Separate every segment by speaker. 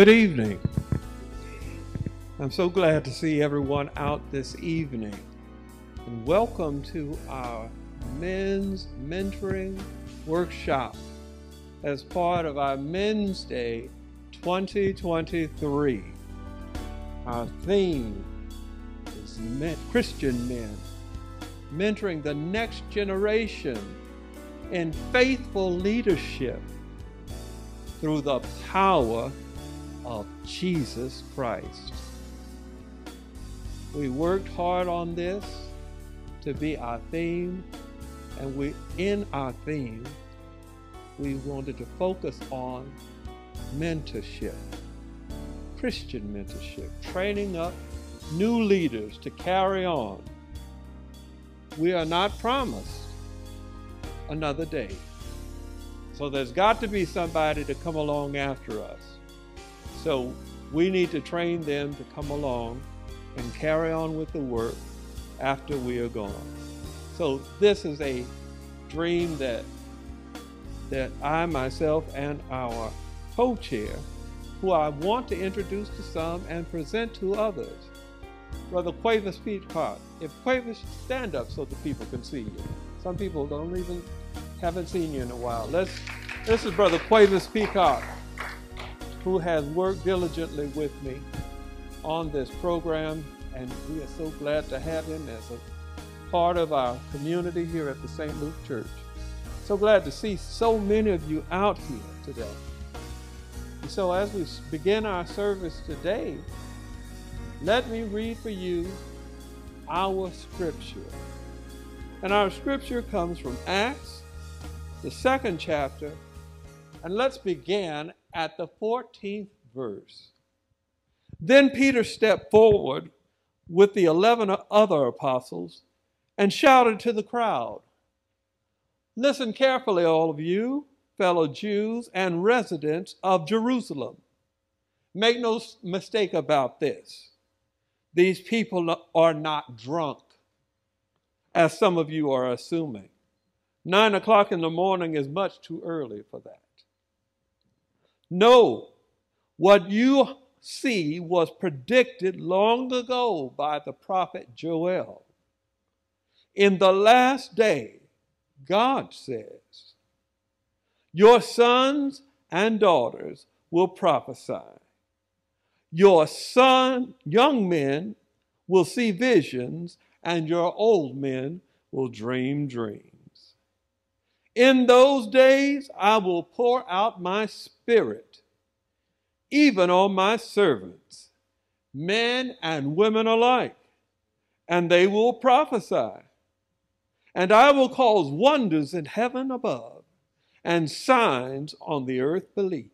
Speaker 1: Good evening. I'm so glad to see everyone out this evening. And welcome to our men's mentoring workshop as part of our Men's Day 2023. Our theme is men, Christian men mentoring the next generation in faithful leadership through the power of Jesus Christ. We worked hard on this to be our theme, and we in our theme, we wanted to focus on mentorship, Christian mentorship, training up new leaders to carry on. We are not promised another day. So there's got to be somebody to come along after us. So we need to train them to come along and carry on with the work after we are gone. So this is a dream that that I myself and our co-chair, who I want to introduce to some and present to others. Brother Quavis Peacock, if Quavis stand up so the people can see you. Some people don't even haven't seen you in a while. Let's this is Brother Quavis Peacock who has worked diligently with me on this program, and we are so glad to have him as a part of our community here at the St. Luke Church. So glad to see so many of you out here today. And so, as we begin our service today, let me read for you our scripture. And our scripture comes from Acts, the second chapter, and let's begin at the 14th verse. Then Peter stepped forward with the 11 other apostles and shouted to the crowd Listen carefully, all of you, fellow Jews and residents of Jerusalem. Make no mistake about this. These people are not drunk, as some of you are assuming. Nine o'clock in the morning is much too early for that. No, what you see was predicted long ago by the prophet Joel. In the last day, God says, Your sons and daughters will prophesy. Your son, young men will see visions, and your old men will dream dreams. In those days I will pour out my spirit, even on my servants, men and women alike, and they will prophesy. And I will cause wonders in heaven above and signs on the earth beneath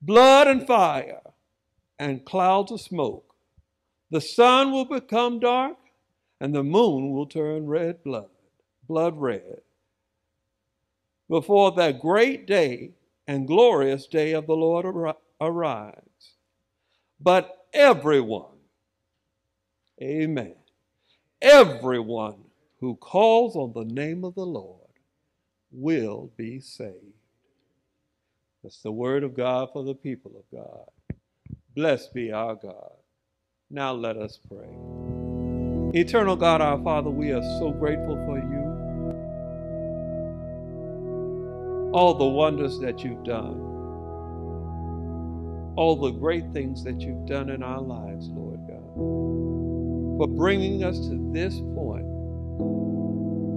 Speaker 1: blood and fire and clouds of smoke. The sun will become dark and the moon will turn red blood, blood red before that great day and glorious day of the Lord ar- arrives. But everyone, amen, everyone who calls on the name of the Lord will be saved. That's the word of God for the people of God. Blessed be our God. Now let us pray. Eternal God, our Father, we are so grateful for you. All the wonders that you've done, all the great things that you've done in our lives, Lord God, for bringing us to this point,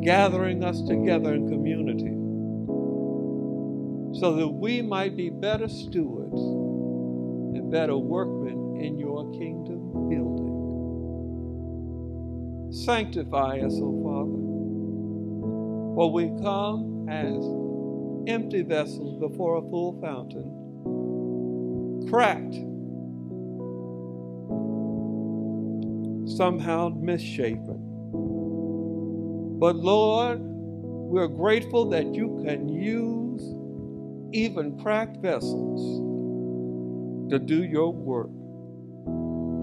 Speaker 1: gathering us together in community, so that we might be better stewards and better workmen in your kingdom building. Sanctify us, O Father, for we come as empty vessels before a full fountain, cracked, somehow misshapen. But Lord, we're grateful that you can use even cracked vessels to do your work.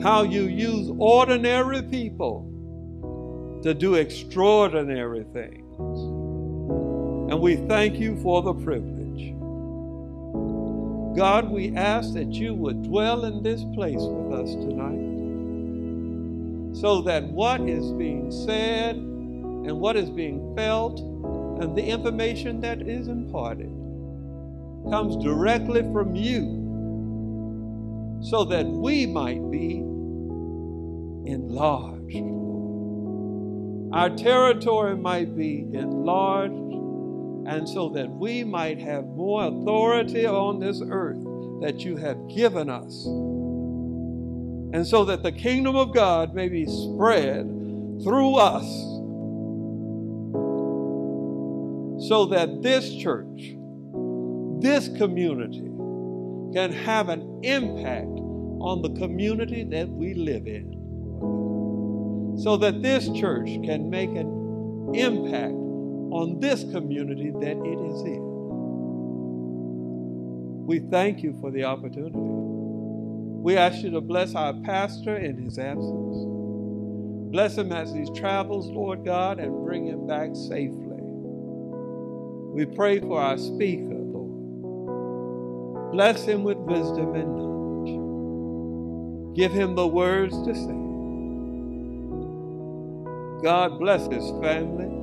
Speaker 1: How you use ordinary people to do extraordinary things. And we thank you for the privilege. God, we ask that you would dwell in this place with us tonight so that what is being said and what is being felt and the information that is imparted comes directly from you so that we might be enlarged. Our territory might be enlarged, and so that we might have more authority on this earth that you have given us. And so that the kingdom of God may be spread through us, so that this church, this community, can have an impact on the community that we live in. So that this church can make an impact on this community that it is in. We thank you for the opportunity. We ask you to bless our pastor in his absence. Bless him as he travels, Lord God, and bring him back safely. We pray for our speaker, Lord. Bless him with wisdom and knowledge. Give him the words to say. God bless his family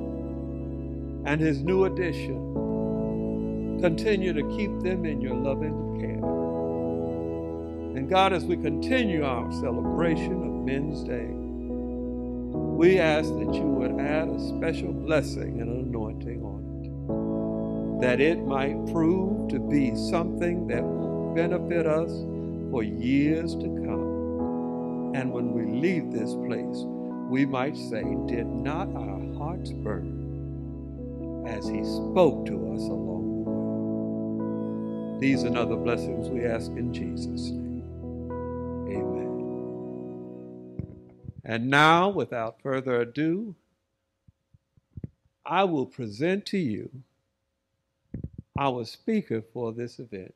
Speaker 1: and his new addition. Continue to keep them in your loving care. And God, as we continue our celebration of Men's Day, we ask that you would add a special blessing and anointing on it, that it might prove to be something that will benefit us for years to come. And when we leave this place, we might say, Did not our hearts burn as he spoke to us along the way? These and other blessings we ask in Jesus' name. Amen. And now, without further ado, I will present to you our speaker for this event,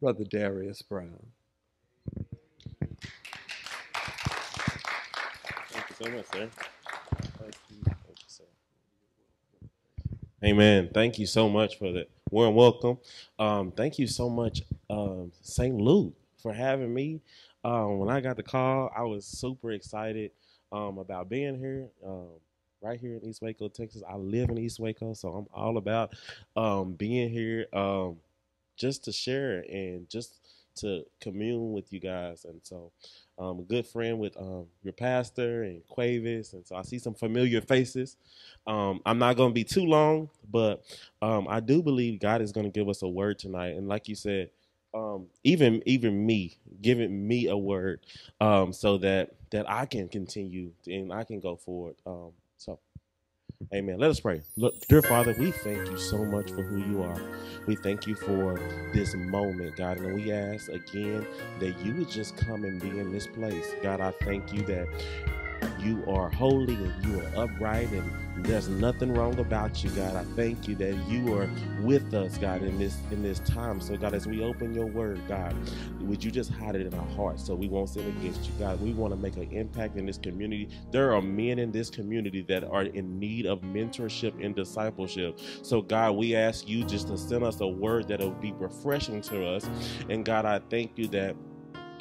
Speaker 1: Brother Darius Brown.
Speaker 2: Thank you so much, sir. Thank you. Thank you, sir. Amen. Thank you so much for the warm welcome. Um, thank you so much, um, St. Luke, for having me. Um, when I got the call, I was super excited um, about being here. Um, right here in East Waco, Texas. I live in East Waco, so I'm all about um, being here just to share and just to commune with you guys. And so I'm a good friend with um, your pastor and Quavis, and so I see some familiar faces. Um, I'm not going to be too long, but um, I do believe God is going to give us a word tonight. And like you said, um, even even me giving me a word, um, so that that I can continue and I can go forward. Amen. Let us pray. Look, dear Father, we thank you so much for who you are. We thank you for this moment, God. And we ask again that you would just come and be in this place. God, I thank you that you are holy and you are upright and there's nothing wrong about you god. I thank you that you are with us god in this in this time. So god as we open your word god would you just hide it in our hearts so we won't sin against you god? We want to make an impact in this community. There are men in this community that are in need of mentorship and discipleship. So god we ask you just to send us a word that will be refreshing to us. And god i thank you that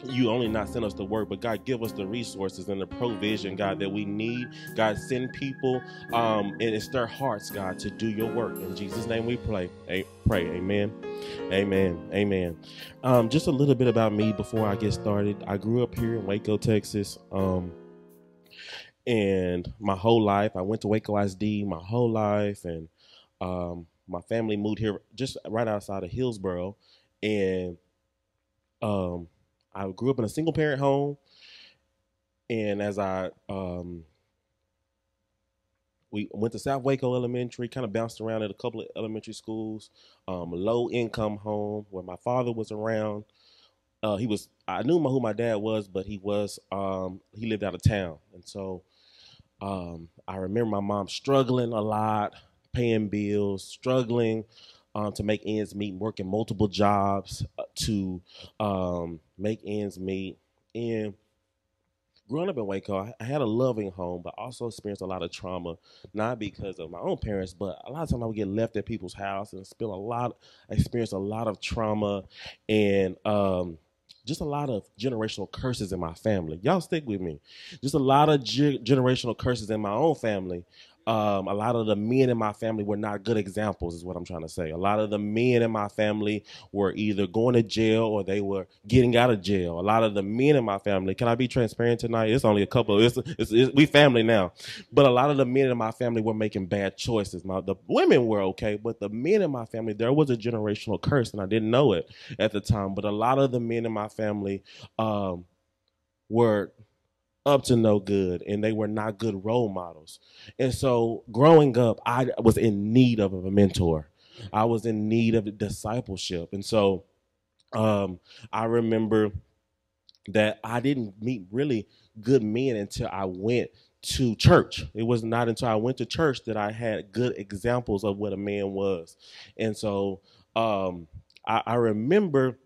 Speaker 2: you only not send us the word, but God give us the resources and the provision, God, that we need. God, send people um, and it's their hearts, God, to do your work. In Jesus' name we pray. A- pray. Amen. Amen. Amen. Um, just a little bit about me before I get started. I grew up here in Waco, Texas. Um, and my whole life, I went to Waco ISD my whole life, and um, my family moved here just right outside of Hillsboro, and um, I grew up in a single parent home, and as I um, we went to South Waco Elementary, kind of bounced around at a couple of elementary schools, um, low income home where my father was around. Uh, he was I knew who my dad was, but he was um, he lived out of town, and so um, I remember my mom struggling a lot, paying bills, struggling um, to make ends meet, working multiple jobs uh, to um, make ends meet. And growing up in Waco, I had a loving home, but also experienced a lot of trauma, not because of my own parents, but a lot of times I would get left at people's house and spend a lot, experience a lot of trauma and um, just a lot of generational curses in my family. Y'all stick with me. Just a lot of ge- generational curses in my own family um, a lot of the men in my family were not good examples, is what I'm trying to say. A lot of the men in my family were either going to jail or they were getting out of jail. A lot of the men in my family, can I be transparent tonight? It's only a couple. It's, it's, it's we family now, but a lot of the men in my family were making bad choices. My the women were okay, but the men in my family, there was a generational curse, and I didn't know it at the time. But a lot of the men in my family um, were up to no good and they were not good role models. And so growing up, I was in need of a mentor. I was in need of discipleship. And so um, I remember that I didn't meet really good men until I went to church. It was not until I went to church that I had good examples of what a man was. And so um, I, I remember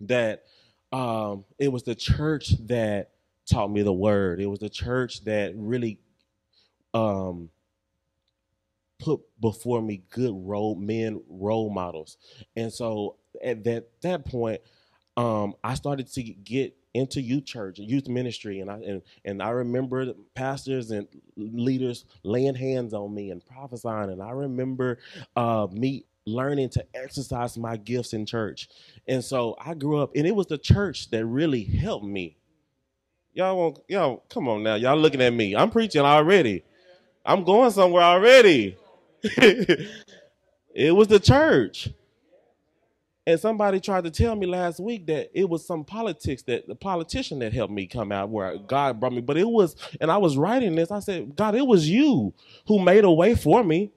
Speaker 2: that um, it was the church that taught me the word. It was the church that really um, put before me good role men role models. And so at that that point, um, I started to get into youth church, youth ministry, and I and, and I remember pastors and leaders laying hands on me and prophesying, and I remember uh, me learning to exercise my gifts in church. And so I grew up, and it was the church that really helped me Y'all won't, y'all, come on now. Y'all looking at me. I'm preaching already. I'm going somewhere already. it was the church. And somebody tried to tell me last week that it was some politics that the politician that helped me come out where God brought me. But it was, and I was writing this. I said, God, it was you who made a way for me.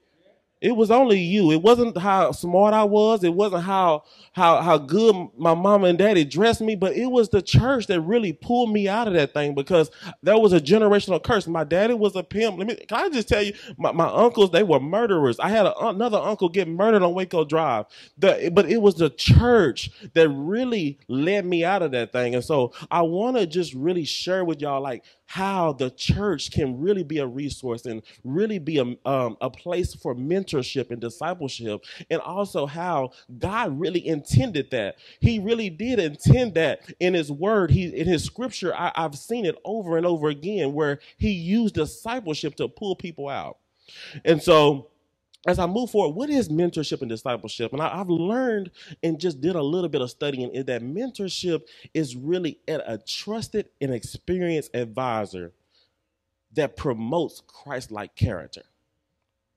Speaker 2: It was only you. It wasn't how smart I was. It wasn't how how how good my mama and daddy dressed me, but it was the church that really pulled me out of that thing because there was a generational curse. My daddy was a pimp. Let me can I just tell you, my, my uncles they were murderers. I had a, another uncle get murdered on Waco Drive. The, but it was the church that really led me out of that thing. And so I want to just really share with y'all like how the church can really be a resource and really be a, um, a place for mentorship and discipleship, and also how God really intended that. He really did intend that in His Word. He in His Scripture, I, I've seen it over and over again where He used discipleship to pull people out, and so as I move forward, what is mentorship and discipleship? And I, have learned and just did a little bit of studying is that mentorship is really a trusted and experienced advisor that promotes Christ-like character.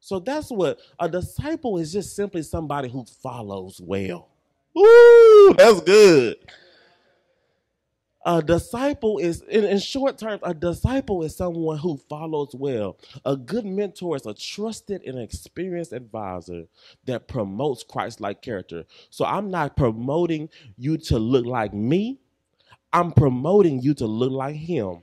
Speaker 2: So that's what a disciple is just simply somebody who follows well. Ooh, that's good. A disciple is, in, in, short terms, a disciple is someone who follows well. A good mentor is a trusted and experienced advisor that promotes Christ like character. So I'm not promoting you to look like me, I'm promoting you to look like Him.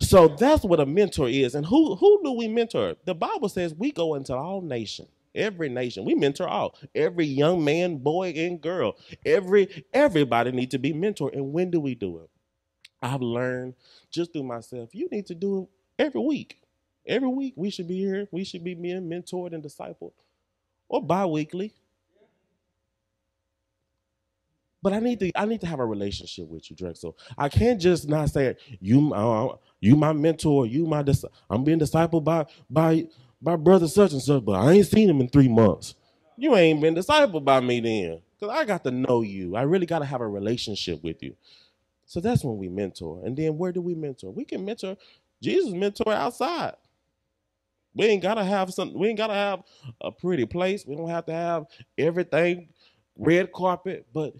Speaker 2: So that's what a mentor is. And who, who do we mentor? The Bible says we go into all nations every nation. We mentor all. Every young man, boy, and girl. Every everybody needs to be mentored. And when do we do it? I've learned just through myself, you need to do it every week. Every week we should be here. We should be being mentored and discipled. Or bi-weekly. But I need to I need to have a relationship with you, Drexel. I can't just not say you uh, you my mentor, you my dis- I'm being discipled by by by brother such and such, but I ain't seen him in three months. You ain't been discipled by me then. Because I got to know you. I really got to have a relationship with you. So that's when we mentor. And then where do we mentor? We can mentor. Jesus mentor outside. We ain't gotta have some. We ain't gotta have a pretty place. We don't have to have everything red carpet, but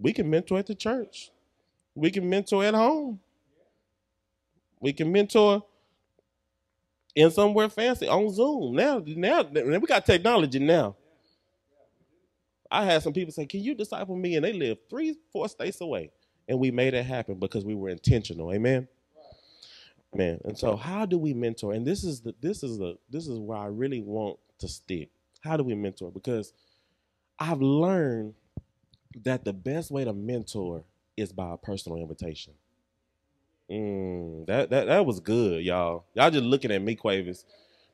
Speaker 2: we can mentor at the church. We can mentor at home. We can mentor in somewhere fancy on Zoom. Now, now, we got technology now. I had some people say, "Can you disciple me?" And they live three, four states away, and we made it happen because we were intentional. Amen. Man, and so how do we mentor? And this is the this is the this is where I really want to stick. How do we mentor? Because I've learned that the best way to mentor is by a personal invitation. Mm, that that that was good, y'all. Y'all just looking at me, Quavis.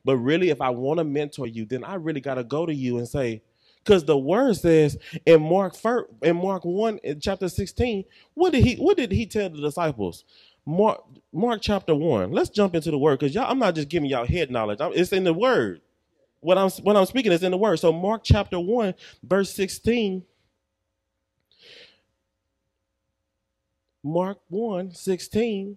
Speaker 2: But really, if I want to mentor you, then I really got to go to you and say, because the word says in Mark in Mark one in chapter sixteen, what did he what did he tell the disciples? Mark Mark chapter one. Let's jump into the word because y'all. I'm not just giving y'all head knowledge. I'm, it's in the word. What I'm what I'm speaking is in the word. So Mark chapter one verse sixteen. Mark 1 16.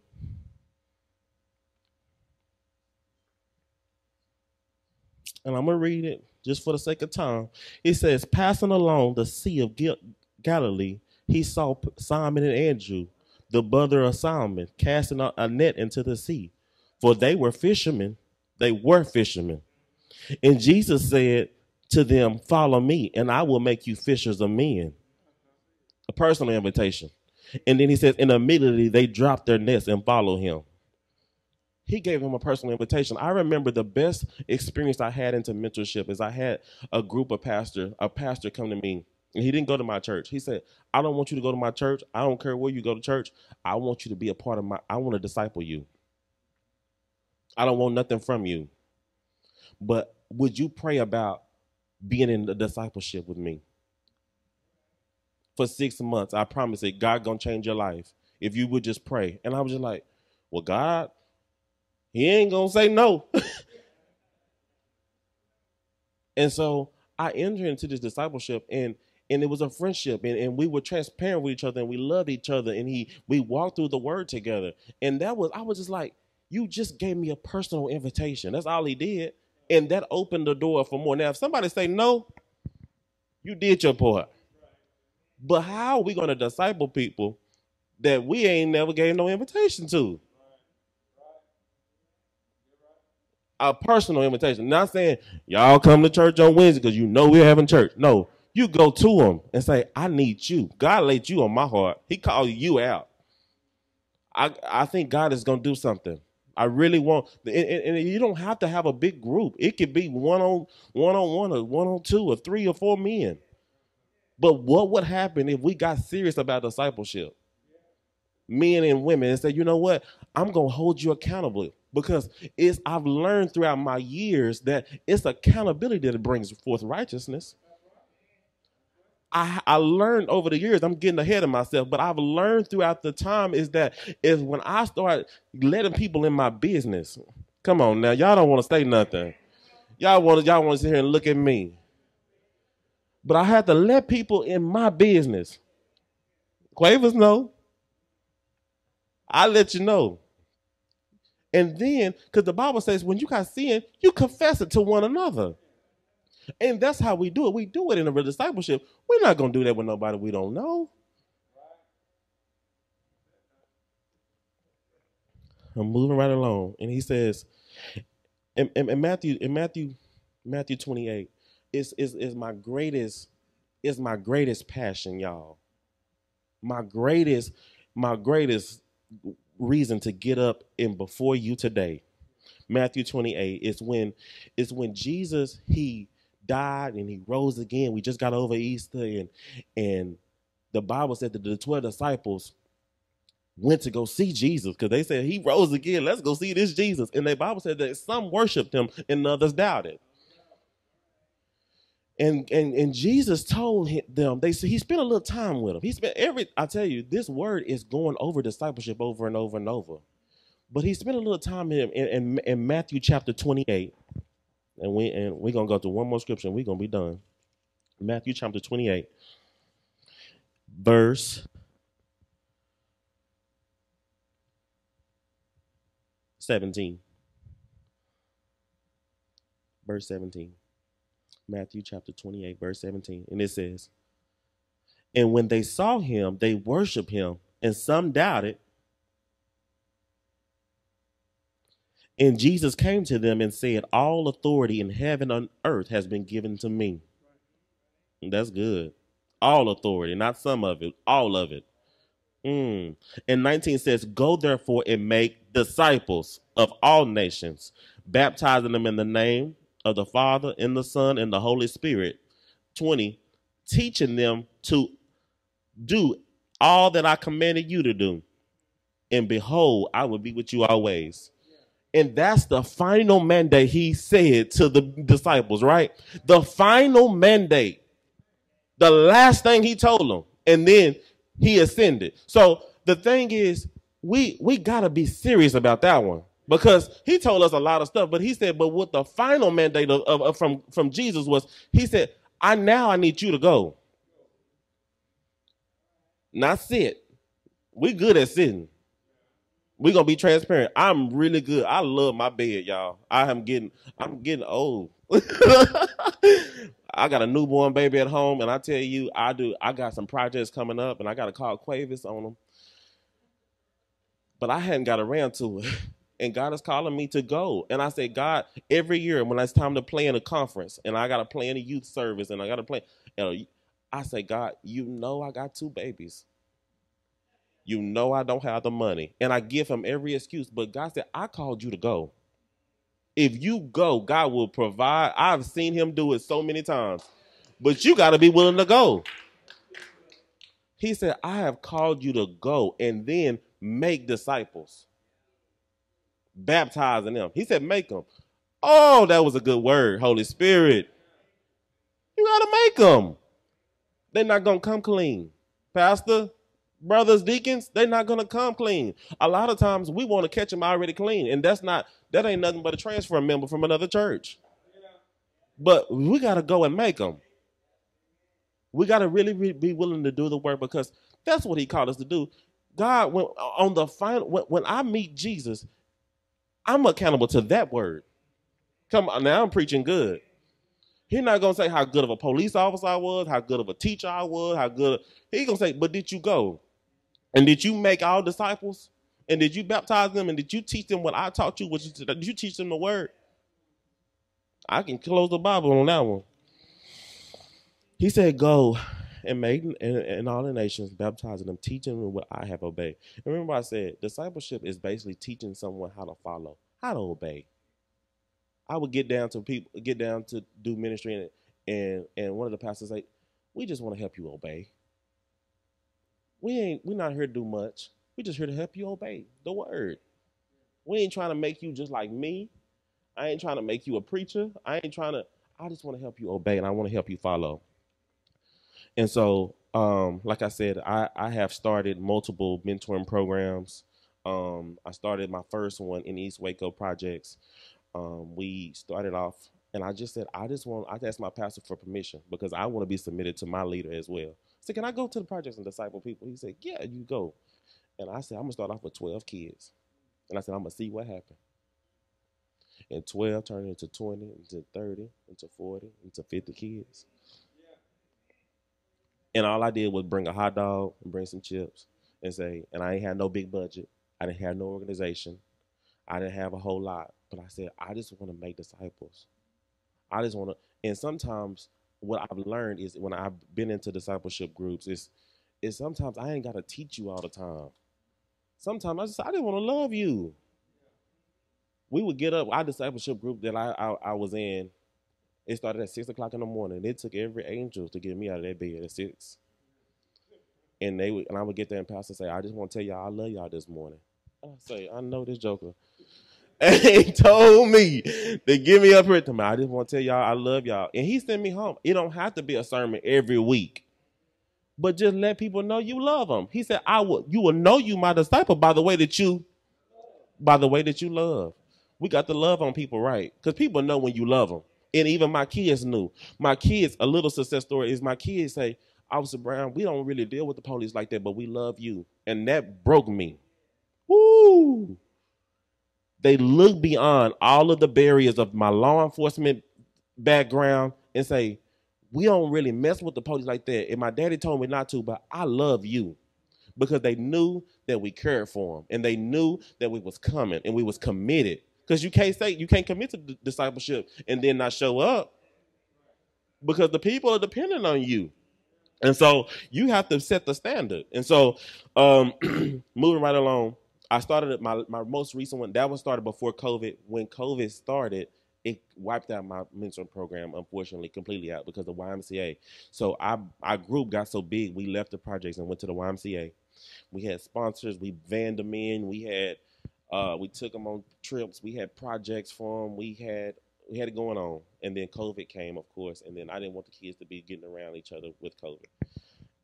Speaker 2: And I'm going to read it just for the sake of time. It says, Passing along the Sea of Galilee, he saw Simon and Andrew, the brother of Simon, casting a net into the sea, for they were fishermen. They were fishermen. And Jesus said to them, Follow me, and I will make you fishers of men. A personal invitation. And then he says, and immediately they dropped their nets and followed him. He gave him a personal invitation. I remember the best experience I had into mentorship is I had a group of pastor, a pastor come to me, and he didn't go to my church. He said, I don't want you to go to my church. I don't care where you go to church. I want you to be a part of my, I want to disciple you. I don't want nothing from you. But would you pray about being in the discipleship with me? For six months. I promise it, God gonna change your life if you would just pray. And I was just like, well, God, He ain't gonna say no. and so I entered into this discipleship and and it was a friendship and, and we were transparent with each other and we loved each other and he we walked through the word together. And that was I was just like, you just gave me a personal invitation. That's all he did. And that opened the door for more. Now, if somebody say no, you did your part. But how are we going to disciple people that we ain't never gave no invitation to? A personal invitation. Not saying y'all come to church on Wednesday because you know we're having church. No, you go to them and say, I need you. God laid you on my heart. He called you out. I I think God is gonna do something. I really want, and, and, you don't have to have a big group. It could be one on one on one or one on two or three or four men. But what would happen if we got serious about discipleship? Men and women and say, you know what? I'm gonna hold you accountable because it's I've learned throughout my years that it's accountability that brings forth righteousness. I, I learned over the years, I'm getting ahead of myself, but I've learned throughout the time is that is when I start letting people in my business. Come on now, y'all don't want to say nothing. Y'all want y'all want to sit here and look at me. But I had to let people in my business. Quavis know. I let you know. And then, because the Bible says when you got sin, you confess it to one another. And that's how we do it. We do it in a real discipleship. We're not going to do that with nobody we don't know. I'm moving right along. And he says, in, in, in Matthew, in Matthew, Matthew 28, is is is my greatest is my greatest passion, y'all. My greatest my greatest reason to get up and before you today. Matthew 28 is when when Jesus he died and he rose again. We just got over Easter and and the Bible said that the 12 disciples went to go see Jesus because they said he rose again. Let's go see this Jesus. And the Bible said that some worshiped him and others doubted. And, and and Jesus told them, they said he spent a little time with them. He spent every, I tell you, this word is going over discipleship over and over and over. But he spent a little time in, in, in Matthew chapter 28. And, we, and we're to go to one more scripture and we're going to be done. Matthew chapter 28, verse 17. Verse 17. Matthew chapter 28, verse 17. And it says, And when they saw him, they worshiped him, and some doubted. And Jesus came to them and said, All authority in heaven and earth has been given to me. And that's good. All authority, not some of it, all of it. Mm. And 19 says, Go therefore and make disciples of all nations, baptizing them in the name of the Father and the Son and the Holy Spirit. 20, teaching them to do all that I commanded you to do. and behold, I will be with you always. And that's the final mandate he said to the disciples, right? The final mandate. The last thing he told them. And then he ascended. So the thing is, we we gotta be serious about that one because he told us a lot of stuff. But he said, but what the final mandate of, of, of from from Jesus was, he said, I now I need you to go, not sit. We good at sitting. We're gonna be transparent. I'm really good. I love my bed, y'all. I am getting I'm getting old. I got a newborn baby at home, and I tell you, I do. I got some projects coming up, and I got to call Quavis on them. But I hadn't got around to it, and God is calling me to go. And I say, God, every year when it's time to play in a conference, and I got to play in a youth service, and I got to play, you know, I say, God, you know I got two babies. You know I don't have the money, and I give him every excuse. But God said, I called you to go. If you go, God will provide. I've seen him do it so many times, but you got to be willing to go. He said, I have called you to go and then make disciples, baptizing them. He said, make them. Oh, that was a good word, Holy Spirit. You got to make them. They're not going to come clean. Pastor, brothers, deacons, they're not going to come clean. A lot of times we want to catch them already clean, and that's not that ain't nothing but a transfer member from another church. But we got to go and make them. We got to really be willing to do the work because that's what He called us to do. God, when on the final, when, when I meet Jesus, I'm accountable to that word. Come on, now I'm preaching good. He's not gonna say how good of a police officer I was, how good of a teacher I was, how good. He's gonna say, but did you go? And did you make all disciples? And did you baptize them? And did you teach them what I taught you? You, did you teach them the word? I can close the Bible on that one. He said, Go and make in, in all the nations, baptizing them, teaching them what I have obeyed. And remember, I said discipleship is basically teaching someone how to follow, how to obey. I would get down to people, get down to do ministry, and and, and one of the pastors say, "We just want to help you obey. We ain't, we're not here to do much. We just here to help you obey the word. We ain't trying to make you just like me. I ain't trying to make you a preacher. I ain't trying to. I just want to help you obey, and I want to help you follow. And so, um, like I said, I, I have started multiple mentoring programs. Um, I started my first one in East Waco Projects. Um, we started off, and I just said, I just want, I asked my pastor for permission because I want to be submitted to my leader as well. So, can I go to the projects and disciple people? He said, Yeah, you go. And I said, I'm gonna start off with 12 kids. And I said, I'm gonna see what happens. And 12 turned into 20, into 30, into 40, into 50 kids. And all I did was bring a hot dog and bring some chips and say, and I ain't had no big budget. I didn't have no organization. I didn't have a whole lot. But I said, I just want to make disciples. I just want to, and sometimes what I've learned is when I've been into discipleship groups is, is sometimes I ain't got to teach you all the time. Sometimes I just I didn't want to love you. We would get up. Our discipleship group that I, I, I was in, it started at six o'clock in the morning. It took every angel to get me out of that bed at six. And they would, and I would get there and pastor say, I just want to tell y'all I love y'all this morning. And I say, I know this joker. And he told me to give me up here to me. I just want to tell y'all I love y'all. And he sent me home. It don't have to be a sermon every week but just let people know you love them. He said, I will you will know you my disciple by the way that you by the way that you love. We got to love on people right. Because people know when you love them. And even my kids knew. My kids, a little success story is my kids say, Officer Brown, we don't really deal with the police like that, but we love you. And that broke me. Woo! They look beyond all of the barriers of my law enforcement background and say, we don't really mess with the police like that. And my daddy told me not to, but I love you because they knew that we cared for them and they knew that we was coming and we was committed. Because you can't say you can't commit to discipleship and then not show up because the people are dependent on you. And so you have to set the standard. And so um, moving right along, I started my my most recent one. That one started before COVID. When COVID started, it wiped out my mentoring program, unfortunately, completely out because of YMCA. So our, our group got so big, we left the projects and went to the YMCA. we had sponsors. We vanned them in. We had uh, we took them on trips. We had projects for them. We had we had it going on, and then COVID came, of course, and then I didn't want the kids to be getting around each other with COVID,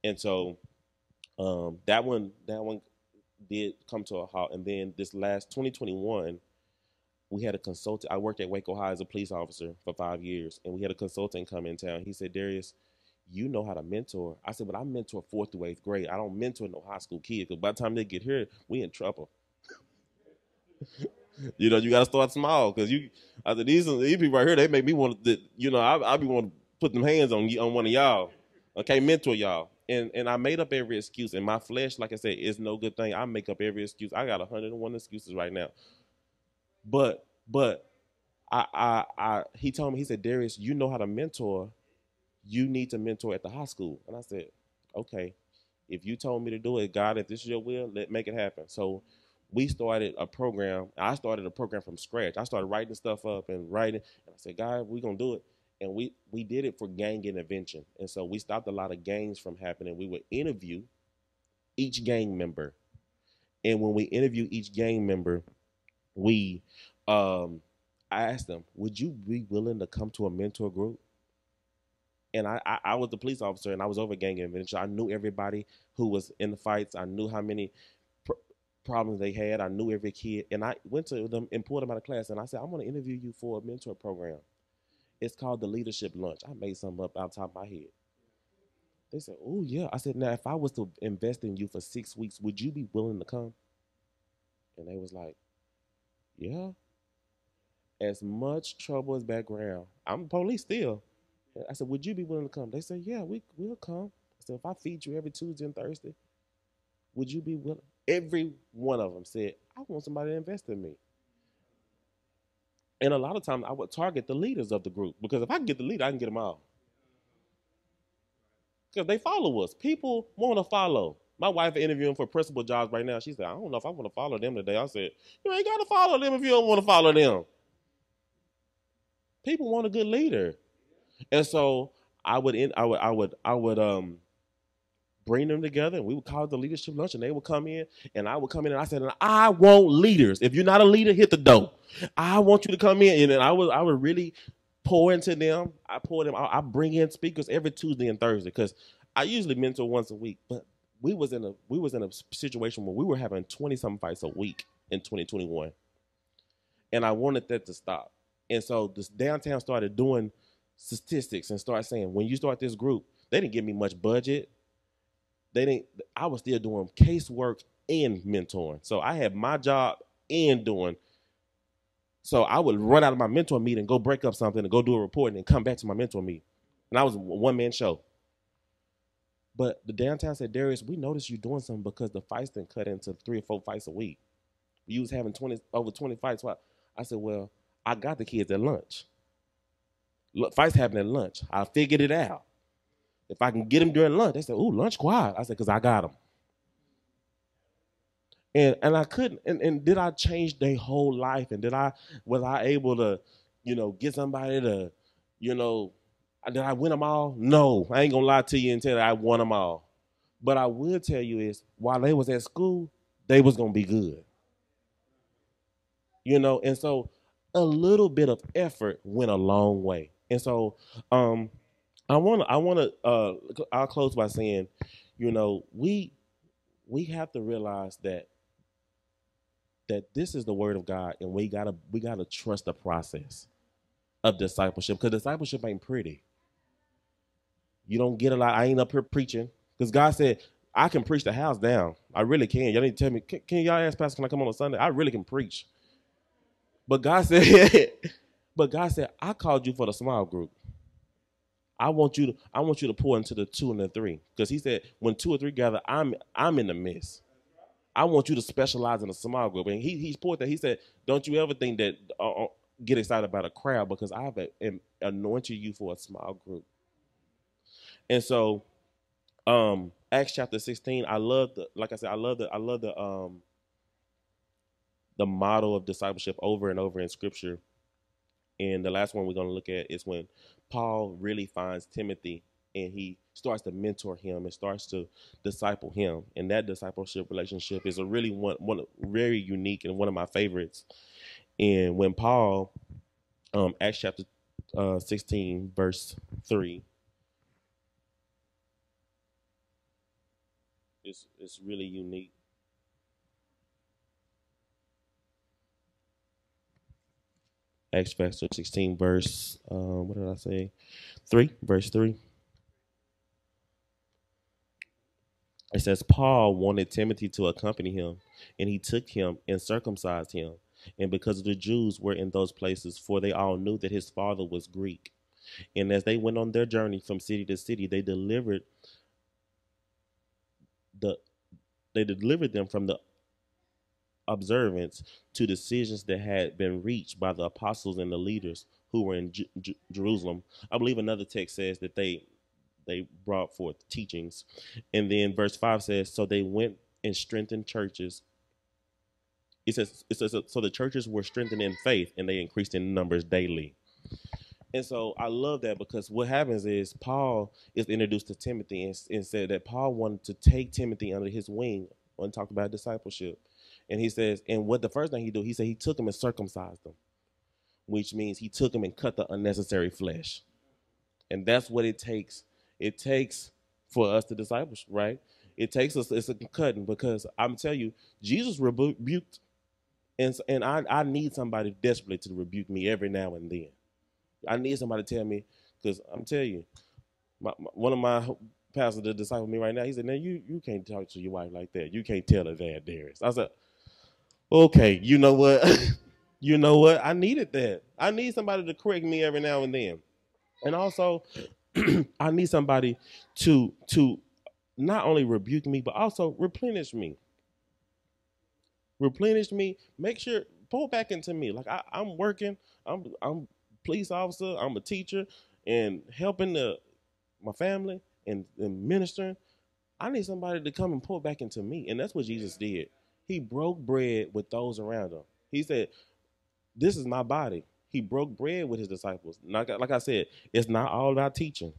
Speaker 2: and so um, that one that one did come to a halt, and then this last 2021 we had a consultant. I worked at Waco High as a police officer for five years, and we had a consultant come in town. He said, Darius, you know how to mentor. I said, but I mentor fourth through eighth grade. I don't mentor no high school kids because by the time they get here, we in trouble. You know, you got to start small because you. I said these these people right here, they make me want to. You know, I I be want to put them hands on on one of y'all. Okay, mentor y'all. And and I made up every excuse. And my flesh, like I said, is no good thing. I make up every excuse. I got 101 excuses right now. But but I I I he told me he said Darius, you know how to mentor. You need to mentor at the high school. And I said, okay, if you told me to do it, God, if this is your will, let make it happen. So we started a program. I started a program from scratch. I started writing stuff up and writing. And I said, God, we're gonna do it. And we we did it for gang intervention. And so we stopped a lot of gangs from happening. We would interview each gang member. And when we interview each gang member, we um, I asked them, would you be willing to come to a mentor group? And I, I, I was the police officer and I was over gang intervention. I knew everybody who was in the fights. I knew how many problems they had. I knew every kid. And I went to them and pulled them out of class and I said, I'm going to interview you for a mentor program. It's called the Leadership Lunch. I made something up out top of my head. They said, Oh, yeah. I said, Now, if I was to invest in you for six weeks, would you be willing to come? And they was like, Yeah as much trouble as background. I'm police still. I said, would you be willing to come? They said, yeah, we, we'll come. I said, if I feed you every Tuesday and Thursday, would you be willing? Every one of them said, I want somebody to invest in me. And a lot of times I would target the leaders of the group because if I can get the leader, I can get them all. Because they follow us. People want to follow. My wife interviewing for principal jobs right now. She said, I don't know if I want to follow them today. I said, You ain't got to follow them if you don't want to follow them. People want a good leader. And so I would I would I would I would um bring them together and we would call the leadership lunch and they would come in and I would come in and I said I want leaders. If you're not a leader, hit the door. I want you to come in and then I would I would really pour into them. I pour them I, I bring in speakers every Tuesday and Thursday because I usually mentor once a week, but we was in a we was in a situation where we were having 20 some fights a week in 2021. And I wanted that to stop. And so this downtown started doing statistics and started saying, when you start this group, they didn't give me much budget. They didn't. I was still doing casework and mentoring. So I had my job and doing. So I would run out of my mentor meeting, go break up something, and go do a report, and then come back to my mentor meeting. And I was one man show. But the downtown said, Darius, we noticed you doing something because the fights didn't cut into three or four fights a week. You was having 20 over 20 fights. I said, well, I got the kids at lunch. Fights happen at lunch. I figured it out. If I can get them during lunch, they said, "Ooh, lunch quiet." I said, "Cause I got them." And and I couldn't. And, and did I change their whole life? And did I was I able to, you know, get somebody to, you know, did I win them all? No, I ain't gonna lie to you and tell you I won them all. But I will tell you is while they was at school, they was gonna be good. You know, and so a little bit of effort went a long way. And so um, I want to I want to uh, I'll close by saying, you know, we we have to realize that that this is the word of God and we got to we got to trust the process of discipleship cuz discipleship ain't pretty. You don't get a lot. I ain't up here preaching cuz God said I can preach the house down. I really can. Y'all need to tell me, can, can y'all ask Pastor, can I come on a Sunday? I really can preach. But God said, but God said, I called you for the small group. I want you to, I want you to pour into the two and the three. Because he said, when two or three gather, I'm I'm in the midst. I want you to specialize in a small group. And he he's poured that. He said, Don't you ever think that uh, uh get excited about a crowd because I've anointed you for a small group. And so um Acts chapter 16, I love the like I said, I love the I love the um the model of discipleship over and over in scripture. And the last one we're going to look at is when Paul really finds Timothy and he starts to mentor him and starts to disciple him. And that discipleship relationship is a really one one very unique and one of my favorites. And when Paul, um, Acts chapter uh, 16, verse 3. It's, it's really unique. Acts chapter 16, verse, uh, what did I say? 3, verse 3. It says, Paul wanted Timothy to accompany him, and he took him and circumcised him. And because the Jews were in those places, for they all knew that his father was Greek. And as they went on their journey from city to city, they delivered the they delivered them from the observance to decisions that had been reached by the apostles and the leaders who were in J- J- Jerusalem. I believe another text says that they they brought forth teachings. And then verse 5 says, So they went and strengthened churches. It says, it says, So the churches were strengthened in faith and they increased in numbers daily. And so I love that because what happens is Paul is introduced to Timothy and, and said that Paul wanted to take Timothy under his wing and talked about discipleship. And he says, and what the first thing he do, he said he took him and circumcised him, which means he took him and cut the unnecessary flesh. And that's what it takes. It takes for us to disciples, right? It takes us, it's a cutting because I'm telling you, Jesus rebuked, and, and I, I need somebody desperately to rebuke me every now and then. I need somebody to tell me, because I'm telling you, my, my, one of my pastors that disciple me right now, he said, "Now you you can't talk to your wife like that. You can't tell her that, Darius." I said, "Okay, you know what? you know what? I needed that. I need somebody to correct me every now and then, and also, I need somebody to to not only rebuke me but also replenish me. Replenish me. Make sure pull back into me. Like I, I'm working. I'm I'm police officer. I'm a teacher and helping the my family and, and ministering. I need somebody to come and pull back into me, and that's what Jesus did. He broke bread with those around him. He said, "This is my body." He broke bread with his disciples. Like, I said, it's not all about teaching,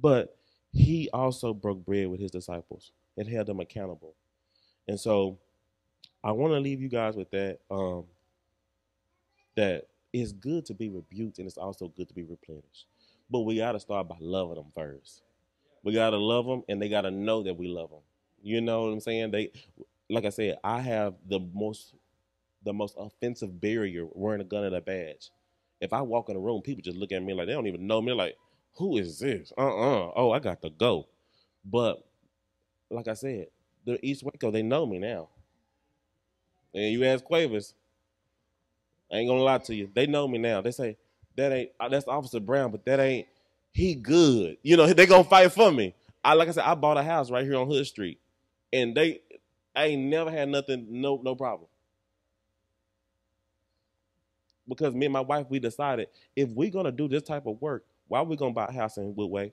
Speaker 2: but he also broke bread with his disciples and held them accountable. And so, I want to leave you guys with that. Um, that it's good to be rebuked and it's also good to be replenished. But we got to start by loving them first. We got to love them and they got to know that we love them. You know what I'm saying? They like I said, I have the most the most offensive barrier wearing a gun and a badge. If I walk in a room, people just look at me like they don't even know me like, "Who is this?" Uh-uh. Oh, I got to go. But like I said, the East Waco, they know me now. And you ask Quavis, I ain't gonna lie to you. They know me now. They say that ain't uh, that's Officer Brown, but that ain't he good. You know they gonna fight for me. I like I said, I bought a house right here on Hood Street, and they I ain't never had nothing, no no problem. Because me and my wife, we decided if we're gonna do this type of work, why we gonna buy a house in Woodway?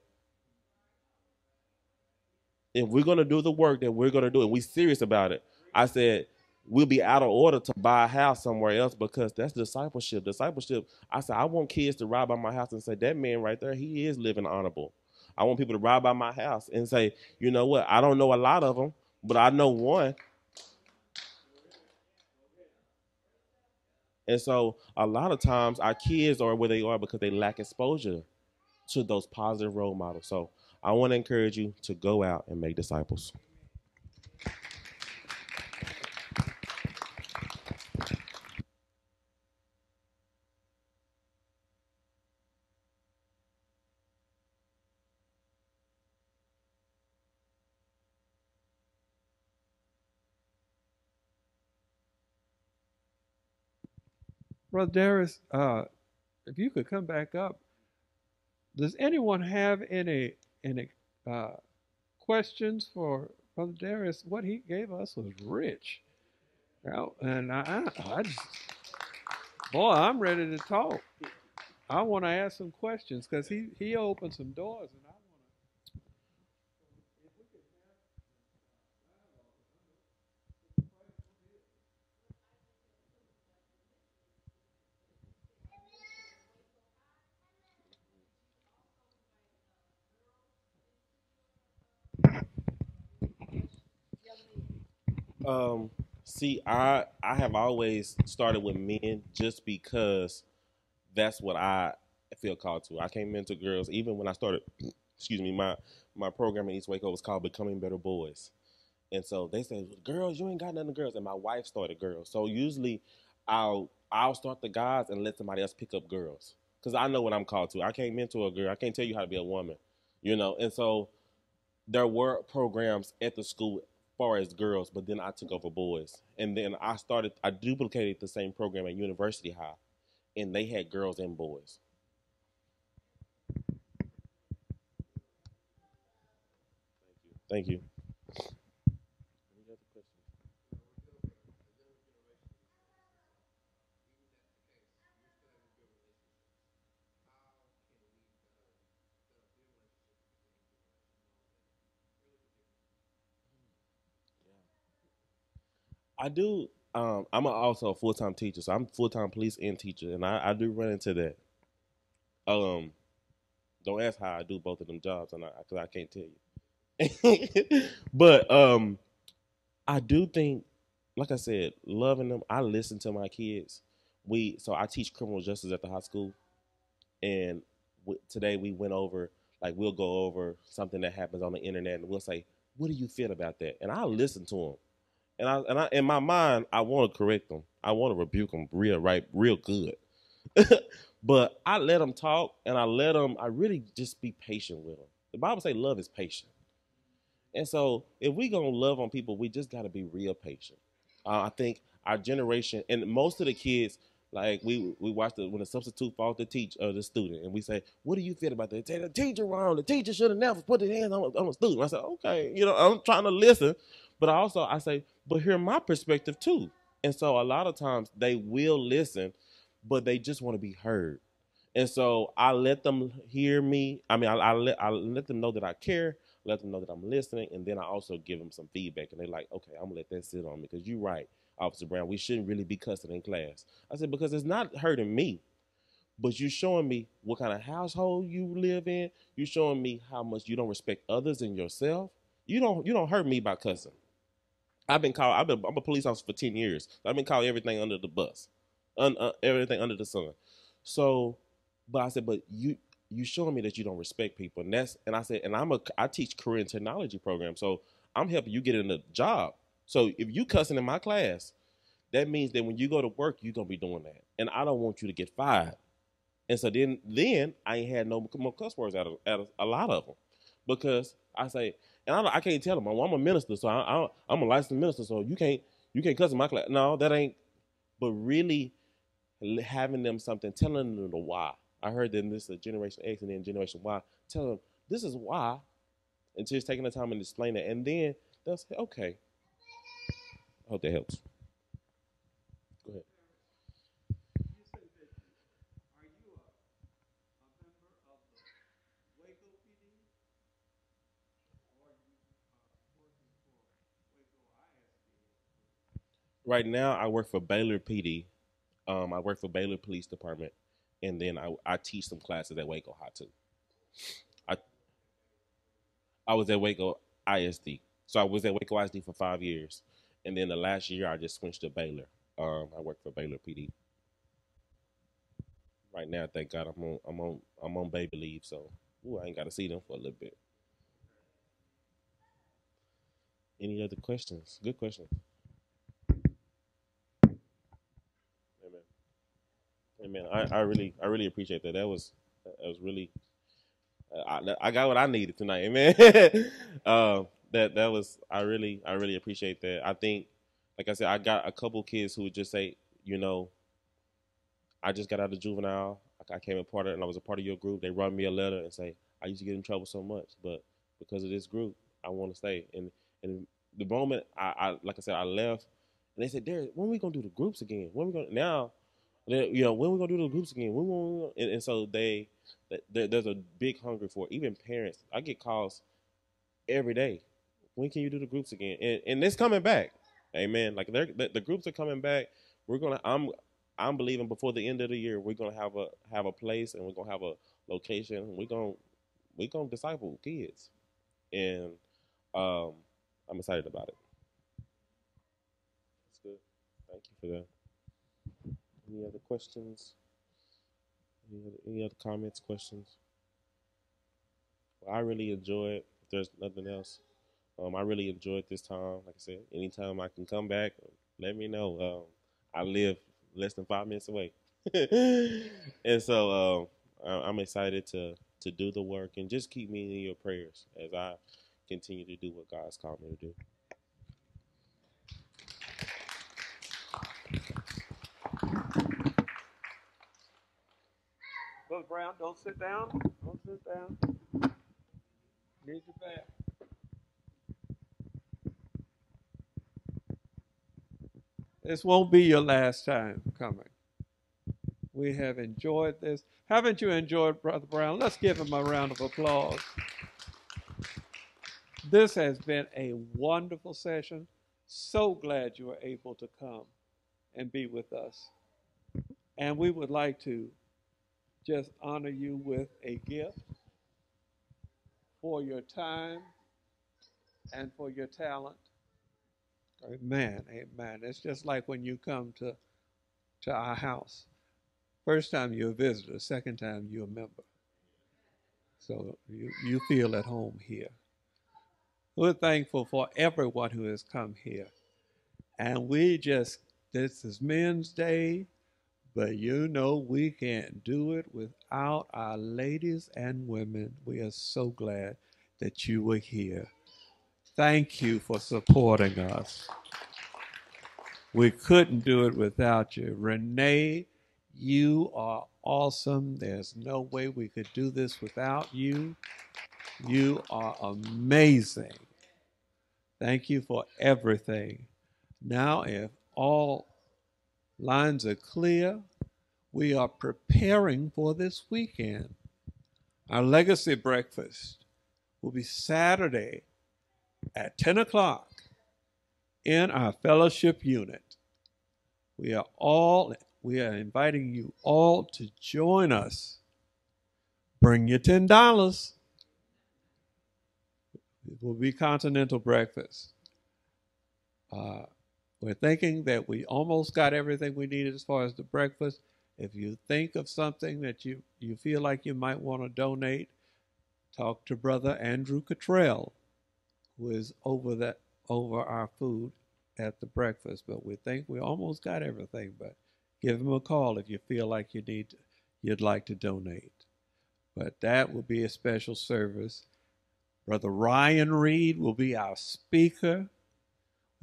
Speaker 2: If we're gonna do the work that we're gonna do, and we serious about it, I said we'll be out of order to buy a house somewhere else because that's discipleship. Discipleship. I said I want kids to ride by my house and say that man right there, he is living honorable. I want people to ride by my house and say, you know what? I don't know a lot of them, but I know one. And so a lot of times our kids are where they are because they lack exposure to those positive role models. So I want to encourage you to go out and make disciples.
Speaker 1: Brother Darius, uh, if you could come back up, does anyone have any any uh, questions for Brother Darius? What he gave us was rich, well, and I, I just, boy, I'm ready to talk. I want to ask some questions because he he opened some doors, and I
Speaker 2: Um, see, I I have always started with men just because that's what I feel called to. I came into girls, even when I started. Excuse me, my my program in East Waco was called Becoming Better Boys, and so they said, "Girls, you ain't got nothing girls." And my wife started girls, so usually I'll I'll start the guys and let somebody else pick up girls because I know what I'm called to. I can't mentor a girl. I can't tell you how to be a woman, you know. And so there were programs at the school far as girls, but then I took over boys, and then I started. I duplicated the same program at University High, and they had girls and boys. Thank you. I do. Um, I'm also a full time teacher, so I'm full time police and teacher, and I, I do run into that. Um, don't ask how I do both of them jobs, and I because I can't tell you. but um, I do think, like I said, loving them. I listen to my kids. We so I teach criminal justice at the high school, and w- today we went over like we'll go over something that happens on the internet, and we'll say, "What do you feel about that?" And I listen to them and I and I in my mind I want to correct them. I want to rebuke them real right, real good. but I let them talk, and I let them. I really just be patient with them. The Bible say love is patient, and so if we gonna love on people, we just got to be real patient. Uh, I think our generation and most of the kids. Like we we watch the when the substitute falls the teach uh, the student and we say, what do you feel about that? The teacher wrong. The teacher should have never put his hands on, on a student. I said, okay, you know, I'm trying to listen, but also I say, but hear my perspective too. And so a lot of times they will listen, but they just want to be heard. And so I let them hear me. I mean, I, I, let I let them know that I care, let them know that I'm listening, and then I also give them some feedback. And they're like, okay, I'm gonna let that sit on me because you're right, Officer Brown. We shouldn't really be cussing in class. I said because it's not hurting me, but you're showing me what kind of household you live in. You're showing me how much you don't respect others and yourself. You don't you don't hurt me by cussing. I've been called. I've been. I'm a police officer for ten years. I've been called everything under the bus, un, uh, everything under the sun. So, but I said, but you you showing me that you don't respect people, and that's and I said, and I'm a I teach career and technology program, so I'm helping you get in a job. So if you cussing in my class, that means that when you go to work, you're gonna be doing that, and I don't want you to get fired. And so then then I ain't had no more cuss words out of, out of a lot of them because I say and I, I can't tell them. I'm a minister, so I, am a licensed minister, so you can't you can't cuss in my class. No, that ain't. But really, having them something, telling them the why. I heard that this is Generation X and then Generation Y. Tell them this is why, and just taking the time and explaining it, and then they'll say, okay. I hope that helps. Right now I work for Baylor PD. Um, I work for Baylor Police Department, and then I, I teach some classes at Waco High too. I I was at Waco ISD, so I was at Waco ISD for five years, and then the last year I just switched to Baylor. Um, I work for Baylor PD. Right now, thank God I'm on I'm on I'm on baby leave, so ooh, I ain't got to see them for a little bit. Any other questions? Good question. Man, I, I really I really appreciate that. That was that was really I, I got what I needed tonight, man. uh, that that was I really I really appreciate that. I think, like I said, I got a couple kids who would just say, you know, I just got out of juvenile. I came a part of, and I was a part of your group. They wrote me a letter and say I used to get in trouble so much, but because of this group, I want to stay. And and the moment I, I like I said I left, and they said, Derek, when we gonna do the groups again? When we gonna now? You know, when we gonna do the groups again? When we and, and so they, they, there's a big hunger for it. even parents. I get calls every day. When can you do the groups again? And and it's coming back. Amen. Like they're, the, the groups are coming back. We're gonna. I'm I'm believing before the end of the year we're gonna have a have a place and we're gonna have a location. We're gonna we're gonna disciple kids, and um, I'm excited about it. That's good. Thank you for that. Any other questions? Any other, any other comments, questions? Well, I really enjoyed. If there's nothing else, um, I really enjoyed this time. Like I said, anytime I can come back, let me know. Um, I live less than five minutes away, and so um, I'm excited to to do the work and just keep me in your prayers as I continue to do what God's called me to do.
Speaker 1: Brother Brown, don't sit down. Don't sit down. Need your back. This won't be your last time coming. We have enjoyed this. Haven't you enjoyed Brother Brown? Let's give him a round of applause. This has been a wonderful session. So glad you were able to come and be with us. And we would like to just honor you with a gift for your time and for your talent. Amen. Amen. It's just like when you come to to our house. First time you're a visitor, second time you're a member. So you, you feel at home here. We're thankful for everyone who has come here. And we just, this is Men's Day, but you know we can't do it without our ladies and women. We are so glad that you were here. Thank you for supporting us. We couldn't do it without you. Renee, you are awesome. There's no way we could do this without you. You are amazing. Thank you for everything. Now, if all lines are clear, we are preparing for this weekend. Our legacy breakfast will be Saturday at 10 o'clock in our fellowship unit. We are all we are inviting you all to join us. Bring your ten dollars. It will be continental breakfast. Uh, we're thinking that we almost got everything we needed as far as the breakfast. If you think of something that you, you feel like you might want to donate, talk to Brother Andrew Cottrell, who is over that over our food at the breakfast. But we think we almost got everything. But give him a call if you feel like you need to, you'd like to donate. But that will be a special service. Brother Ryan Reed will be our speaker.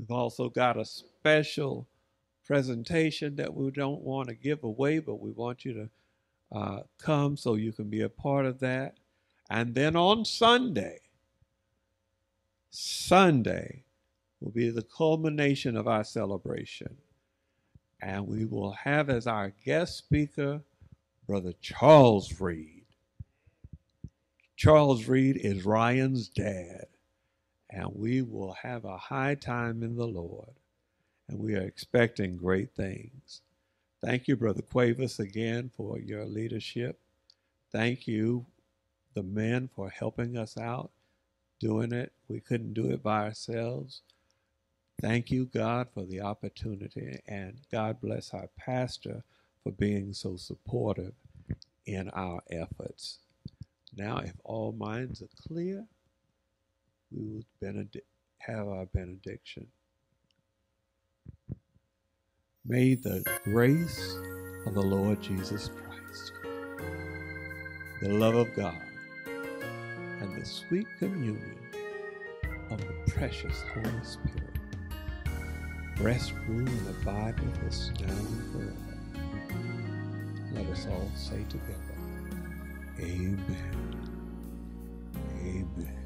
Speaker 1: We've also got a special presentation that we don't want to give away, but we want you to uh, come so you can be a part of that. And then on Sunday, Sunday will be the culmination of our celebration. And we will have as our guest speaker Brother Charles Reed. Charles Reed is Ryan's dad, and we will have a high time in the Lord, and we are expecting great things. Thank you, Brother Quavis, again for your leadership. Thank you, the men, for helping us out doing it. We couldn't do it by ourselves. Thank you, God, for the opportunity, and God bless our pastor for being so supportive in our efforts. Now, if all minds are clear, we will benedict, have our benediction. May the grace of the Lord Jesus Christ, the love of God, and the sweet communion of the precious Holy Spirit rest, rule, and abide with us now and forever. Let us all say together, Amen. Amen.